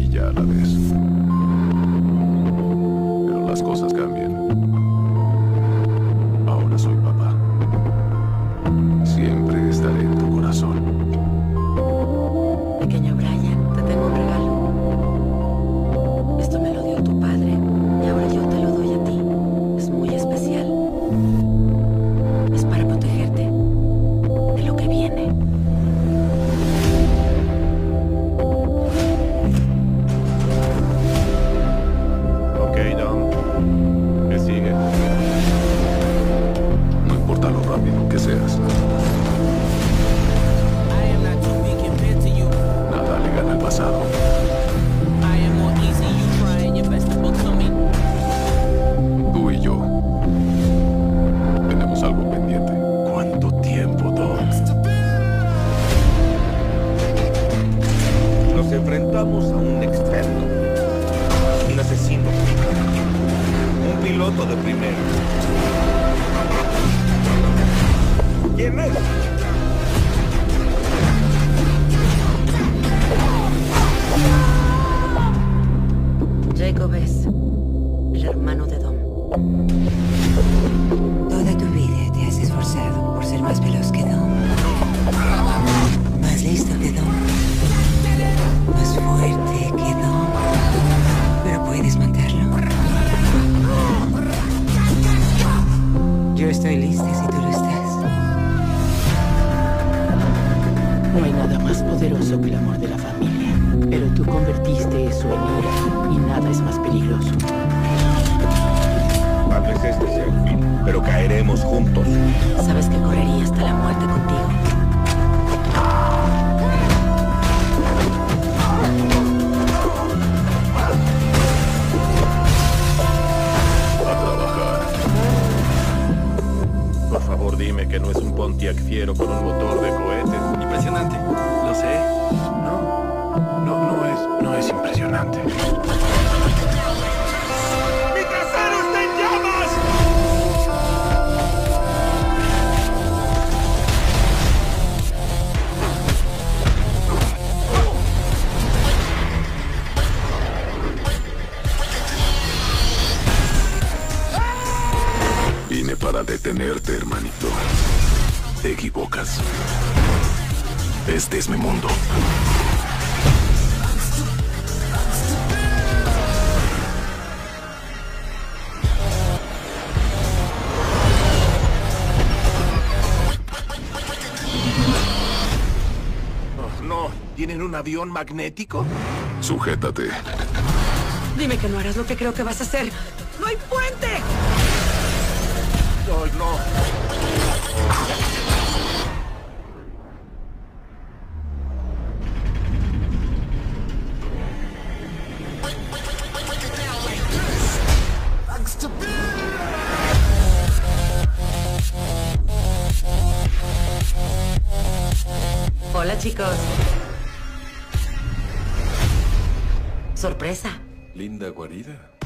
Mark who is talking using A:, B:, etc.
A: semilla a la vez. Pero las cosas cambian.
B: Trying your best to become me.
A: Tú y yo. Tenemos algo pendiente.
C: ¿Cuánto tiempo, Dom? Nos enfrentamos a un experto, un asesino, un piloto de primera.
D: Jacob es el hermano de Dom.
E: Toda tu vida te has esforzado por ser más veloz que Dom. Más listo que Dom. Más fuerte que Dom. Pero puedes matarlo. Yo estoy lista si tú lo estás.
F: Nada más poderoso que el amor de la familia. Pero tú convertiste eso en ira y nada es más peligroso.
C: Tal vez este sea el fin, pero caeremos juntos.
D: Sabes que correría hasta la muerte contigo.
C: Favor, dime que no es un Pontiac fiero con un motor de cohetes.
G: Impresionante. Lo sé. No. No, no es. No es impresionante.
A: Para detenerte, hermanito. Te equivocas. Este es mi mundo.
C: Oh, no, ¿tienen un avión magnético?
A: Sujétate.
D: Dime que no harás lo que creo que vas a hacer. ¡No hay puente! Chicos. Sorpresa.
G: Linda guarida.